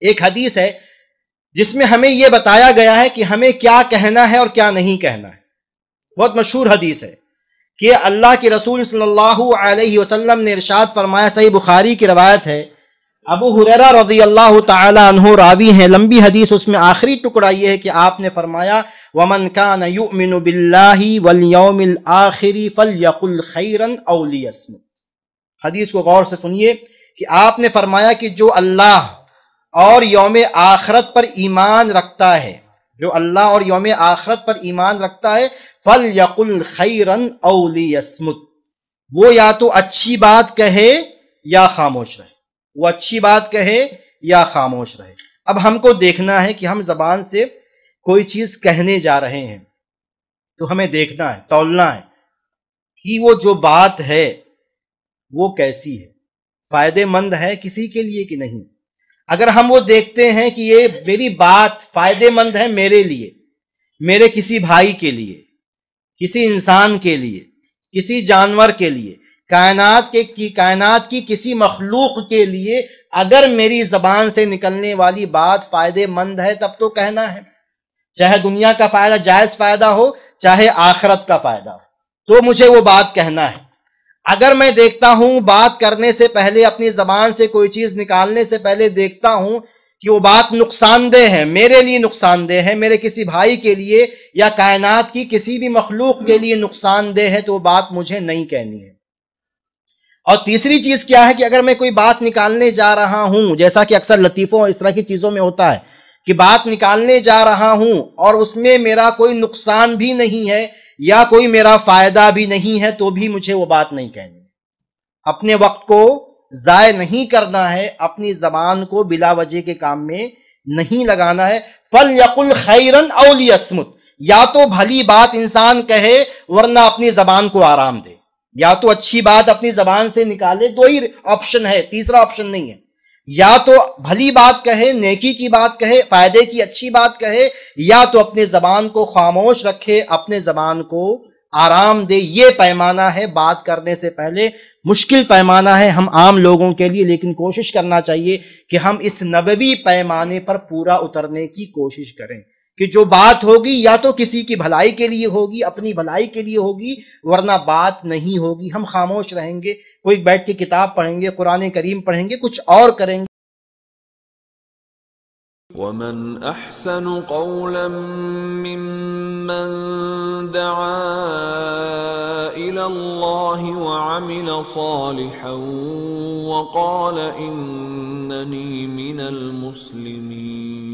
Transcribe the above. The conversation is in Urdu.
ایک حدیث ہے جس میں ہمیں یہ بتایا گیا ہے کہ ہمیں کیا کہنا ہے اور کیا نہیں کہنا ہے۔ بہت مشہور حدیث ہے کہ اللہ کے رسول صلی اللہ علیہ وسلم نے ارشاد فرمایا، صحیح بخاری کی روایت ہے۔ ابو حریرہ رضی اللہ تعالی عنہ راوی ہیں۔ لمبی حدیث اس میں آخری ٹکڑا یہ ہے کہ آپ نے فرمایا، ومن كان يؤمن بالله واليوم الاخر فليقل خيرا او ليصمت۔ حدیث کو غور سے سنیے کہ آپ نے فرمایا کہ جو اللہ اور یوم آخرت پر ایمان رکھتا ہے۔ جو اللہ اور یوم آخرت پر ایمان رکھتا ہے فل یقل خیرن اولی یسمت وہ یا تو اچھی بات کہے یا خاموش رہے۔ وہ اچھی بات کہے یا خاموش رہے۔ اب ہم کو دیکھنا ہے کہ ہم زبان سے کوئی چیز کہنے جا رہے ہیں۔ تو ہمیں دیکھنا ہے، تولنا ہے کہ وہ جو بات ہے وہ کیسی ہے۔ فائدے مند ہے کسی کے لیے کہ نہیں؟ اگر ہم وہ دیکھتے ہیں کہ یہ میری بات فائدے مند ہے میرے لیے، میرے کسی بھائی کے لیے، کسی انسان کے لیے، کسی جانور کے لیے، کائنات کے کی، کائنات کی کسی مخلوق کے لیے اگر میری زبان سے نکلنے والی بات فائدے مند ہے، تب تو کہنا ہے۔ چاہے دنیا کا فائدہ، جائز فائدہ ہو، چاہے آخرت کا فائدہ ہو۔ تو مجھے وہ بات کہنا ہے۔ اگر میں دیکھتا ہوں بات کرنے سے پہلے، اپنی زبان سے کوئی چیز نکالنے سے پہلے دیکھتا ہوں کہ وہ بات نقصان دہ ہے، میرے لیے نقصان دہ ہے، میرے کسی بھائی کے لیے یا کائنات کی کسی بھی مخلوق کے لیے نقصان دہ ہے تو وہ بات مجھے نہیں کہنی ہے۔ اور تیسری چیز کیا ہے کہ اگر میں کوئی بات نکالنے جا رہا ہوں، جیسا کہ اکثر لطیفوں اور اس طرح کی چیزوں میں ہوتا ہے کہ بات نکالنے جا رہا ہوں اور اس میں میرا کوئی نقصان بھی نہیں ہے یا کوئی میرا فائدہ بھی نہیں ہے تو بھی مجھے وہ بات نہیں کہنی۔ اپنے وقت کو ضائع نہیں کرنا ہے، اپنی زبان کو بلا وجہ کے کام میں نہیں لگانا ہے۔ فل یقل خیرن اولی اسمت یا تو بھلی بات انسان کہے ورنہ اپنی زبان کو آرام دے۔ یا تو اچھی بات اپنی زبان سے نکالے، دو ہی آپشن ہے، تیسرا آپشن نہیں ہے۔ یا تو بھلی بات کہے، نیکی کی بات کہے، فائدے کی اچھی بات کہے، یا تو اپنے زبان کو خاموش رکھے اپنے زبان کو آرام دے۔ یہ پیمانہ ہے بات کرنے سے پہلے۔ مشکل پیمانہ ہے ہم عام لوگوں کے لیے، لیکن کوشش کرنا چاہیے کہ ہم اس نبوی پیمانے پر پورا اترنے کی کوشش کریں۔ کہ جو بات ہوگی یا تو کسی کی بھلائی کے لیے ہوگی، اپنی بھلائی کے لیے ہوگی، ورنہ بات نہیں ہوگی۔ ہم خاموش رہیں گے، کوئی بیٹھ کے کتاب پڑھیں گے، قرآن کریم پڑھیں گے، کچھ اور کریں گے۔ ومن احسن قولا ممن دعا الى الله وعمل صالحا وقال انني من المسلمين۔